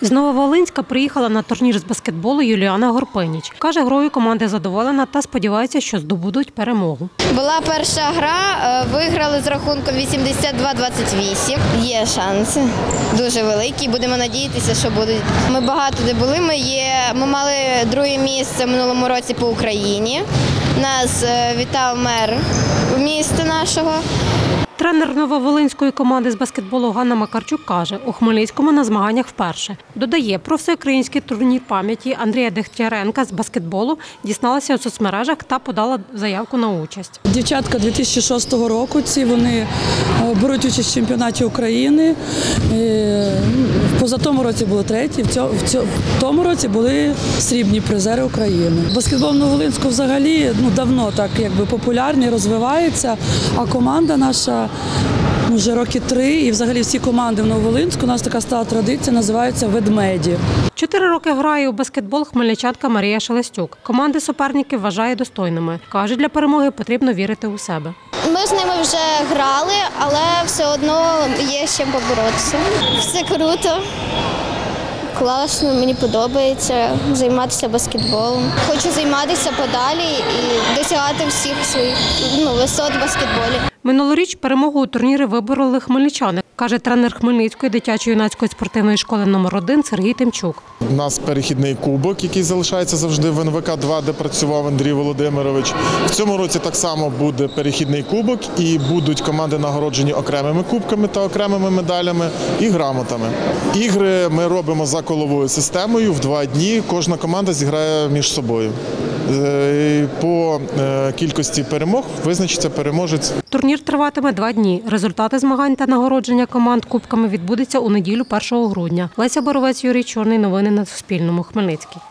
З Нововолинська приїхала на турнір з баскетболу Юліана Горпеніч. Каже, грою команди задоволена та сподівається, що здобудуть перемогу. Була перша гра, е, виграли з рахунком 82-28. Є шанси дуже великі. Будемо надіятися, що будуть. Ми багато де були. Ми є. Ми мали друге місце в минулому році по Україні. Нас е, вітав мер міста нашого. Тренер нововолинської команди з баскетболу Ганна Макарчук каже, у Хмельницькому на змаганнях вперше. Додає, про всеукраїнський турнір пам'яті Андрія Дегтяренка з баскетболу дізналася у соцмережах та подала заявку на участь. Дівчатка 2006 року. Ці вони е, беруть участь в чемпіонаті України. В позатому році були треті, в цьо- в цьо- в тому році були срібні призери України. Баскетбол Новолинську взагалі ну давно так якби популярний, розвивається. А команда наша ну, вже роки три, і взагалі всі команди в Новолинську. У нас така стала традиція, називається ведмеді. Чотири роки грає у баскетбол хмельничанка Марія Шелестюк. Команди суперників вважає достойними. Каже, для перемоги потрібно вірити у себе. Ми з ними вже грали, але все одно є з чим поборотися. Все круто. Класно, мені подобається займатися баскетболом. Хочу займатися подалі і досягати всіх своїх ну, висот в баскетболі. Минулоріч перемогу у турнірі вибороли хмельничани, каже тренер Хмельницької дитячо-юнацької спортивної школи номер 1 Сергій Тимчук. У нас перехідний кубок, який залишається завжди в НВК 2 де працював Андрій Володимирович. В цьому році так само буде перехідний кубок, і будуть команди нагороджені окремими кубками та окремими медалями і грамотами. Ігри ми робимо за коловою системою в два дні. Кожна команда зіграє між собою. Е, По е, кількості перемог визначиться переможець. Турнір триватиме два дні. Результати змагань та нагородження команд кубками відбудеться у неділю 1 грудня. Леся Боровець, Юрій Чорний. Новини на Суспільному. Хмельницький.